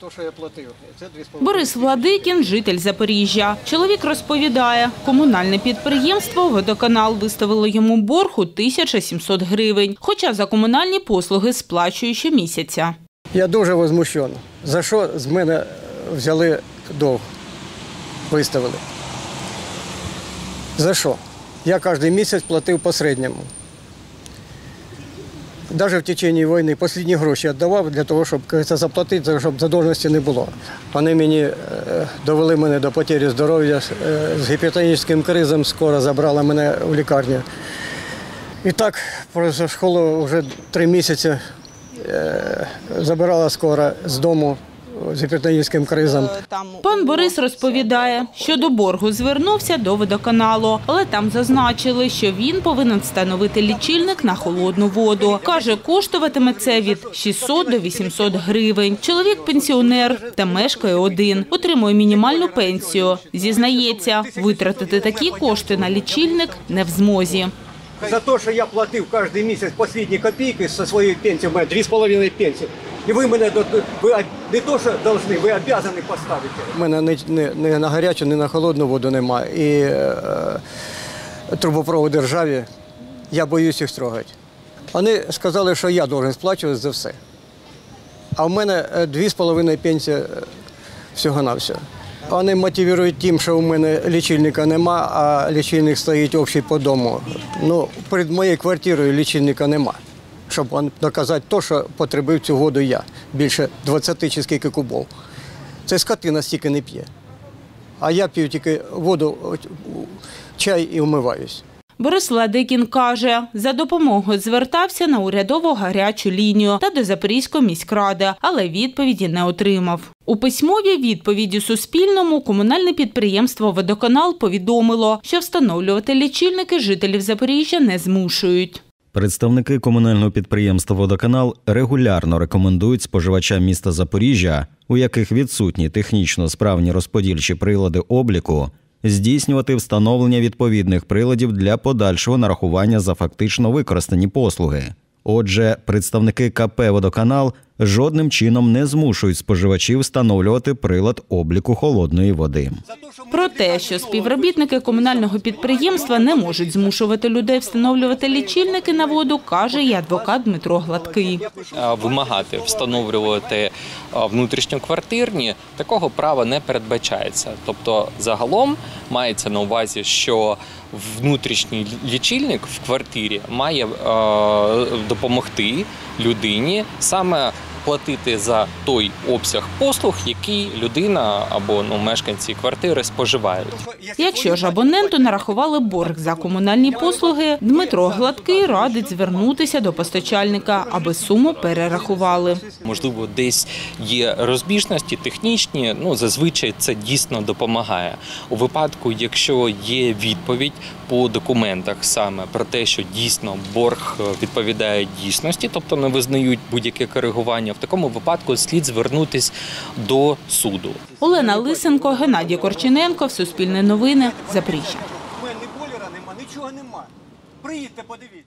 то, що я платив, це 2,5 Борис Владикін – житель Запоріжжя. Чоловік розповідає, комунальне підприємство «Водоканал» виставило йому борг у 1700 гривень, хоча за комунальні послуги сплачує щомісяця. Я дуже возмущений. За що з мене взяли довг? Виставили. За що? Я кожен місяць платив по середньому. Навіть в течение війни останні гроші віддавав для того, щоб це заплатити, щоб задовженості не було. Вони мені е, довели мене до потері здоров'я е, з гіпертонічним кризом, скоро забрала мене в лікарню. І так школу вже три місяці е, забирала скоро з дому з гіпертонічним кризом. Пан Борис розповідає, що до боргу звернувся до водоканалу, але там зазначили, що він повинен встановити лічильник на холодну воду. Каже, коштуватиме це від 600 до 800 гривень. Чоловік пенсіонер та мешкає один, отримує мінімальну пенсію. Зізнається, витратити такі кошти на лічильник не в змозі. За те, що я платив кожен місяць останні копійки зі своєї пенсії, у мене 2,5 пенсії. І ви мене ви не то, що повинні, ви обов'язані поставити. У мене ні, ні, ні на гарячу, ні на холодну воду немає. І е, трубопровод державі, я боюсь їх трогати. Вони сказали, що я повинен сплачувати за все. А в мене е, 2,5 пенсія е, всього-навсього. Вони мотивують тим, що у мене лічильника нема, а лічильник стоїть общий по дому. Ну, перед моєю квартирою лічильника нема, щоб доказати те, що потребив цю воду я. Більше 20 чи скільки кубов. Це скотина стільки не п'є. А я п'ю тільки воду, чай і вмиваюсь. Борис Ладикін каже, за допомогою звертався на урядову гарячу лінію та до Запорізької міськради, але відповіді не отримав. У письмовій відповіді Суспільному комунальне підприємство «Водоканал» повідомило, що встановлювати лічильники жителів Запоріжжя не змушують. Представники комунального підприємства Водоканал регулярно рекомендують споживачам міста Запоріжжя, у яких відсутні технічно справні розподільчі прилади обліку, здійснювати встановлення відповідних приладів для подальшого нарахування за фактично використані послуги. Отже, представники КП Водоканал жодним чином не змушують споживачів встановлювати прилад обліку холодної води. Про те, що співробітники комунального підприємства не можуть змушувати людей встановлювати лічильники на воду, каже і адвокат Дмитро Гладкий. вимагати встановлювати внутрішньоквартирні, такого права не передбачається. Тобто, загалом мається на увазі, що внутрішній лічильник в квартирі має допомогти людині саме. Платити за той обсяг послуг, який людина або ну мешканці квартири споживають. Якщо ж абоненту нарахували борг за комунальні послуги, Дмитро Гладкий радить звернутися до постачальника, аби суму перерахували. Можливо, десь є розбіжності технічні. Ну зазвичай це дійсно допомагає. У випадку, якщо є відповідь по документах саме про те, що дійсно борг е, відповідає дійсності, тобто не визнають будь-яке коригування, в такому випадку слід звернутись до суду. Олена Лисенко, Геннадій Корчененко, Суспільне новини, Запоріжжя. Нічого нема. Приїдьте, подивіться.